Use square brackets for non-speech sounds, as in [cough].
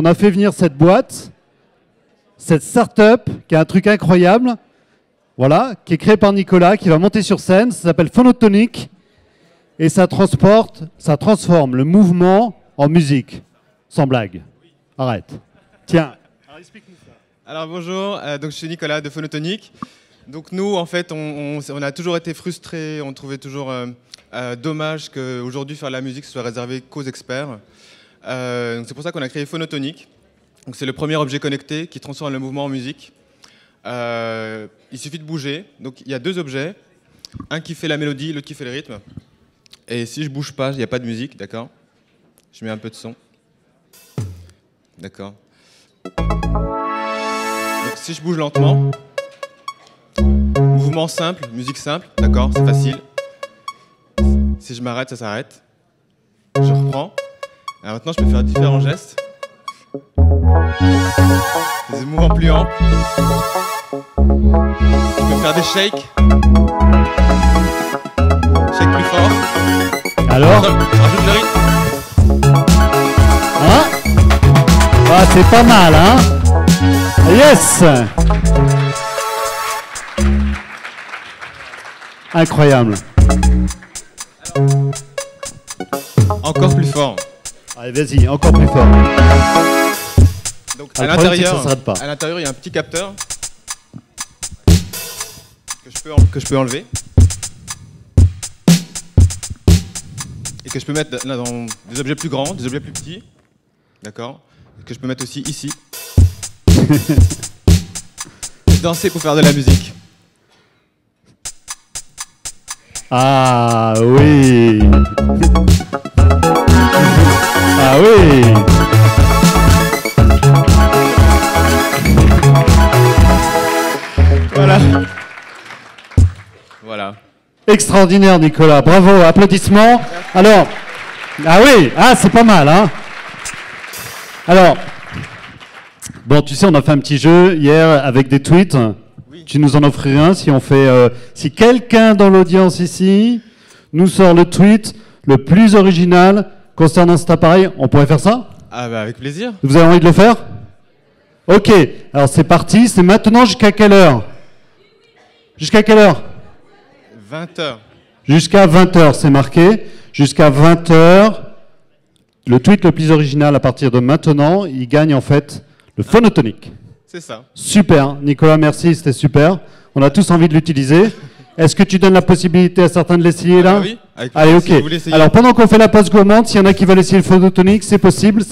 on a fait venir cette boîte, cette start-up qui a un truc incroyable, voilà, qui est créée par Nicolas, qui va monter sur scène. Ça s'appelle Phonotonic et ça transporte, ça transforme le mouvement en musique. Sans blague. Arrête. Tiens. Alors bonjour, euh, donc je suis Nicolas de Phonotonic. Donc nous, en fait, on, a toujours été frustrés, on trouvait toujours euh, euh, dommage qu'aujourd'hui faire la musique soit réservé qu'aux experts. C'est pour ça qu'on a créé Phonotonic. c'est le premier objet connecté qui transforme le mouvement en musique. il suffit de bouger. Donc il y a deux objets, un qui fait la mélodie, l'autre qui fait le rythme. Et si je bouge pas, il n'y a pas de musique, d'accord? Je mets un peu de son. D'accord. si je bouge lentement, mouvement simple, musique simple, d'accord, c'est facile. Si je m'arrête, ça s'arrête. Je reprends. Alors maintenant, je peux faire différents gestes. Des mouvements plus amples. Je peux faire des shakes. Shake plus fort. Alors Rajoute le rythme. Hein ah, c'est pas mal, hein Yes Incroyable. Encore plus fort. Allez, vas-y, encore plus fort. Donc à l'intérieur, à l'intérieur, il y a un petit capteur que je peux, que je peux enlever et que je peux mettre dans des objets plus grands, des objets plus petits, d'accord, que je peux mettre aussi ici. [laughs] Danser pour faire de la musique. Ah oui Ah oui Voilà. Voilà. Extraordinaire Nicolas, bravo, applaudissements. Alors, ah oui, ah c'est pas mal, hein Alors, bon tu sais on a fait un petit jeu hier avec des tweets. Tu nous en offrirais un si on fait. Euh, si quelqu'un dans l'audience ici nous sort le tweet le plus original concernant cet appareil, on pourrait faire ça Ah bah avec plaisir. Vous avez envie de le faire Ok, alors c'est parti, c'est maintenant jusqu'à quelle heure Jusqu'à quelle heure 20 heures. Jusqu'à 20 heures, c'est marqué. Jusqu'à 20 heures, le tweet le plus original à partir de maintenant, il gagne en fait le phonotonique. C'est ça. Super. Nicolas, merci, c'était super. On a tous envie de l'utiliser. Est-ce que tu donnes la possibilité à certains de l'essayer là ah Oui, Allez, ok. Alors pendant qu'on fait la pause gourmande, s'il y en a qui veulent essayer le phonotonique, c'est possible.